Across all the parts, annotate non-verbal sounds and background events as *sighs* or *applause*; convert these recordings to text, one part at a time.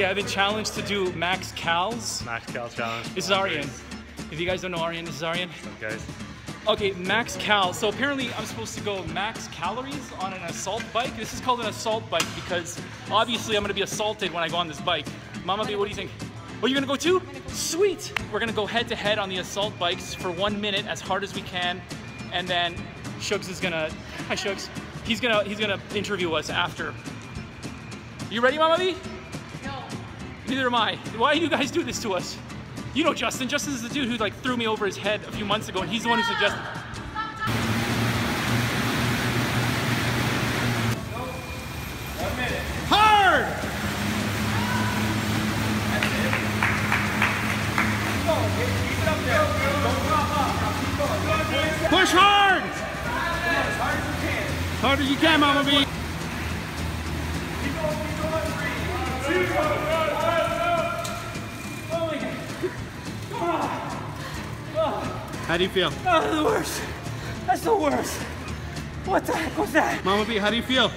Okay, I've been challenged to do max cals. Max Cal Challenge. This is Aryan. If you guys don't know Aryan, this is Aryan. What's up, guys? Okay, max cal. So apparently I'm supposed to go max calories on an assault bike. This is called an assault bike because obviously I'm gonna be assaulted when I go on this bike. Mama B, what do you think? Oh, you're gonna go too? Sweet! We're gonna go head to head on the assault bikes for one minute as hard as we can. And then Shugs is gonna, *laughs* hi Shugs. He's gonna, he's gonna interview us after. You ready, Mama B? Neither am I. Why do you guys do this to us? You know Justin. Justin is the dude who like threw me over his head a few months ago, and he's the one who suggested. Hard! Push hard! Hard as you can, Mama B. How do you feel? Oh, the worst. That's the worst. What the heck was that? Mama B, how do you feel?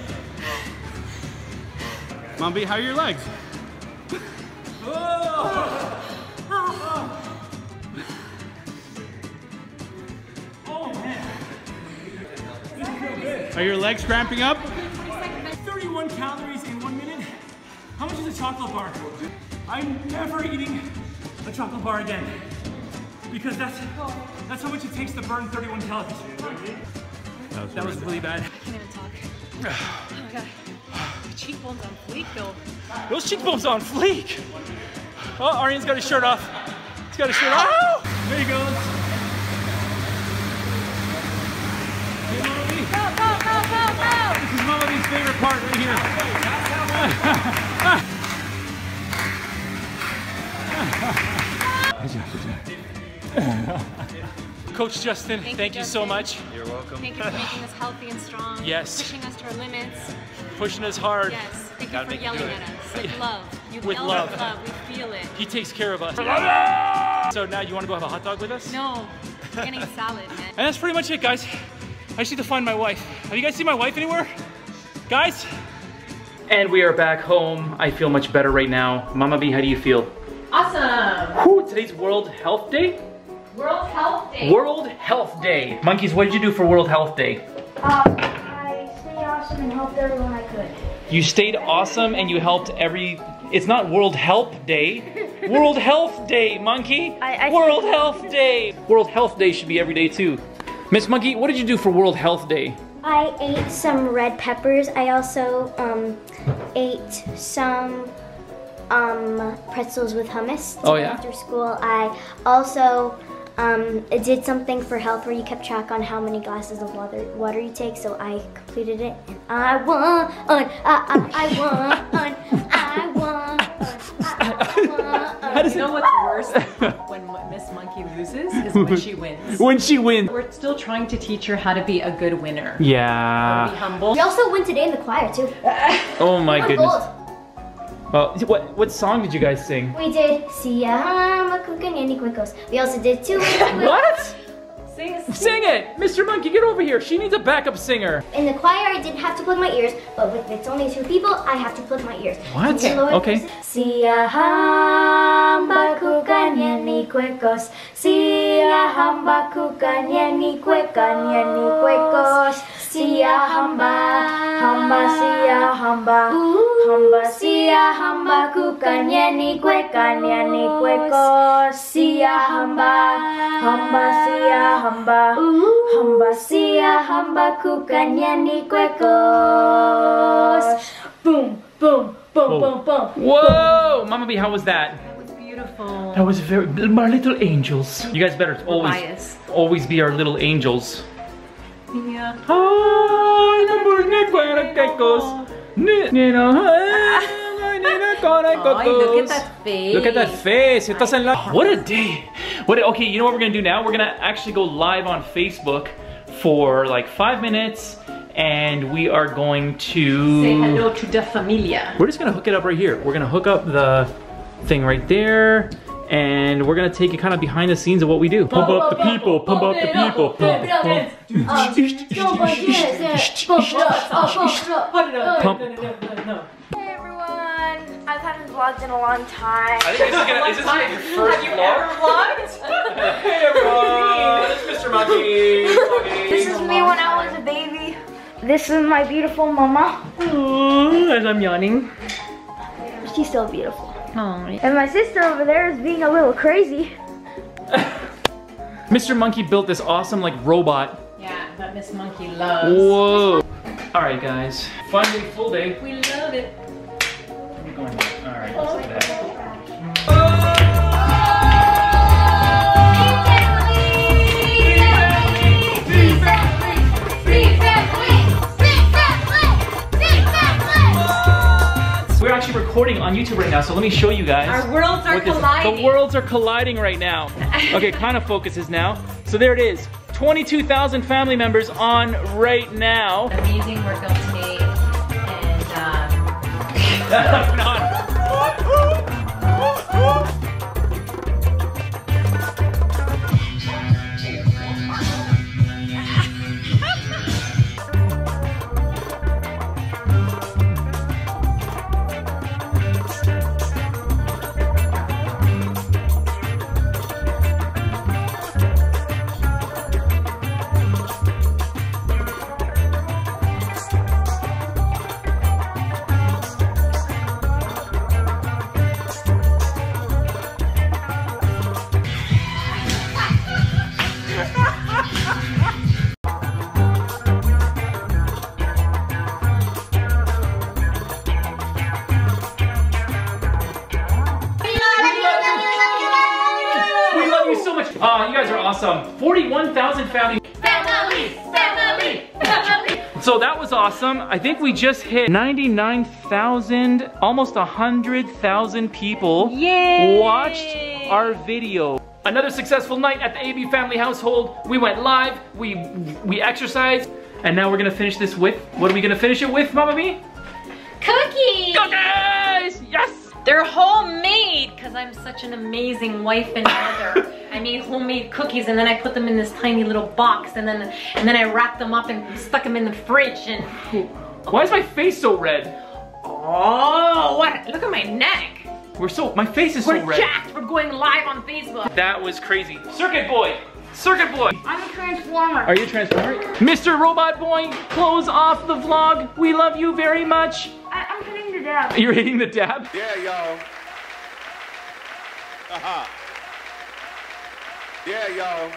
Mama B, how are your legs? Oh man. Are your legs cramping up? 31 calories in one minute. How much is a chocolate bar? I'm never eating a chocolate bar again. Because that's that's how much it takes to burn 31 calories. That was really bad. I can't even talk. Oh *sighs* my god. Cheekbones on fleek though. Those cheekbones on fleek. Oh, Aryan's got his shirt off. He's got his shirt off. There he goes. Hey, Mama B. Go, go, go, go, go! This is Mama B's favorite part right here. *laughs* *laughs* Coach Justin, thank, Thank you, you, so much. You're welcome. Thank you for making us healthy and strong. Yes. Pushing us to our limits. Pushing us hard. Yes. Thank Gotta you for yelling at us with love. You With yell love. with love. We feel it. He takes care of us. So now you want to go have a hot dog with us? No. We're getting salad, man. And that's pretty much it, guys. I just need to find my wife. Have you guys seen my wife anywhere? Guys? And we are back home. I feel much better right now. Mama B, how do you feel? Awesome! Whew, today's World Health Day? World Health Day. World Health Day. Monkeys, what did you do for World Health Day? Um, I stayed awesome and helped everyone I could. You stayed awesome and you helped every. It's not World Help Day. World Health Day, Monkey. *laughs* I- I- World Health Day. World Health Day should be every day too. Miss Monkey, what did you do for World Health Day? I ate some red peppers. I also um, ate some um, pretzels with hummus. Oh, yeah? After school, I also um, did something for health where you kept track on how many glasses of water water you take. So I completed it, and I won. I, I, I won. I won. I won. You know what's worse when Miss Monkey loses is when she *laughs* wins. When she wins. We're still trying to teach her how to be a good winner. Yeah. Be humble. We also won today in the choir too. Oh my goodness. gold. Well, what what song did you guys sing? We did Siya Makukanyani Quicos. We also did two *laughs* What? Sing, Sing it! Mr. Monkey, get over here. She needs a backup singer. In the choir, I didn't have to plug my ears, but with it's only two people, I have to plug my ears. What? So the Lord Okay. says, Siya hamba kukanyani quicos. Siya hamba kukanyani quicanyani quicos. Siya hamba, hamba siya hamba. Hamba siya hamba kukanyani quicanyani quicos. Siya hamba, hamba siya hamba. Hamba siya hamba kukanyani quicos. Boom, boom, boom, boom, boom. Whoa! Mama B, how was that? That was beautiful. That was very my little angels. You guys better always biased. always be our little angels. Yeah. Ay, nabunig para kekos. Ni- nino, ay, nino, kore Ay, look at that face. Look at that face. It doesn't look. What a day. What? A, okay, you know what we're gonna do now? We're gonna actually go live on Facebook for like five minutes, and we are going to. Say hello to the familia. We're just gonna hook it up right here. We're gonna hook up the thing right there. And we're gonna take you kind of behind the sooms of what we do. Pump up the people, pump up the people. Pump, pump. Put it up. Pump. Hey everyone! I've haven't vlogged in a long time. I think *laughs* this is gonna, is this gonna be your first Have you vlog? ever vlogged? Hey everyone, it's Mr. Monkey. This is me when I was a baby. This is my beautiful mama. As I'm yawning. She's so beautiful. Oh, And my sister over there is being a little crazy. *laughs* Mr. Monkey built this awesome like robot. yeah, that Miss Monkey loves. Whoa. All right, guys. Fun day, full day. We love it. We're going. All right, let's do that. On YouTube right now, so let me show you guys. Our worlds are colliding. The worlds are colliding right now. *laughs* Okay, kind of focuses now. So there it is. 22,000 family members on right now. Amazing workout today. And *laughs* uh, you guys are awesome. 41,000 family. So that was awesome. I think we just hit 99,000, almost 100,000 people Yay! watched our video. Another successful night at the AB family household. We went live, we we exercised, and now we're gonna finish this with, what are we gonna finish it with, Mama Me? cookies! Cookies! Yes! They're homemade because I'm such an amazing wife and mother. I made homemade cookies and then I put them in this tiny little box and then and then I wrapped them up and stuck them in the fridge and Why is my face so red? oh what? Look at my neck. We're so, my face is so red. We're red. jacked. We're going live on Facebook. That was crazy. Circuit Boy! Circuit Boy! I'm a transformer. Are you a Transformer? Mr. Robot Boy, close off the vlog. We love you very much. Dab. You're hitting the dab? Yeah, y'all. Uh-huh. Yeah, y'all.